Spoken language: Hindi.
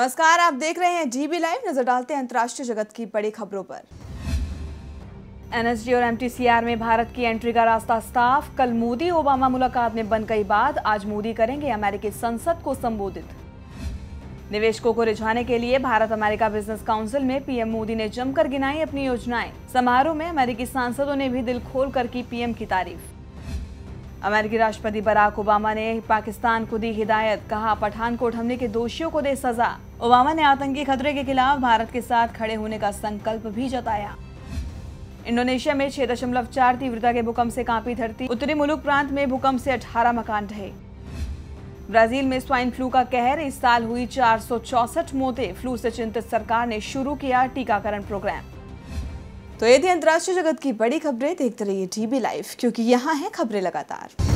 नमस्कार, आप देख रहे हैं जीबी लाइव नज़र डालते हैं अंतर्राष्ट्रीय जगत की बड़ी खबरों पर। एनएसजी और एमटीसीआर में भारत की एंट्री का रास्ता साफ़। कल मोदी ओबामा मुलाकात में बन गई बात। आज मोदी करेंगे अमेरिकी संसद को संबोधित। निवेशकों को रिझाने के लिए भारत अमेरिका बिज़नेस काउंसिल में पीएम मोदी ने जमकर गिनाई अपनी योजनाएँ। समारोह में अमेरिकी सांसदों ने भी दिल खोल कर की पीएम की तारीफ़। अमेरिकी राष्ट्रपति बराक ओबामा ने पाकिस्तान को दी हिदायत। कहा, पठानकोट हमले के दोषियों को दे सजा। ओबामा ने आतंकी खतरे के खिलाफ भारत के साथ खड़े होने का संकल्प भी जताया। इंडोनेशिया में छह दशमलव चार तीव्रता के भूकंप से कांपी धरती। उत्तरी मुलुक प्रांत में भूकंप से 18 मकान ढहे। ब्राज़ील में स्वाइन फ्लू का कहर। इस साल हुई चार मौतें। फ्लू से चिंतित सरकार ने शुरू किया टीकाकरण प्रोग्राम। तो ये थी अंतर्राष्ट्रीय जगत की बड़ी खबरें। देखते रहिए टीवी लाइव क्योंकि यहाँ है खबरें लगातार।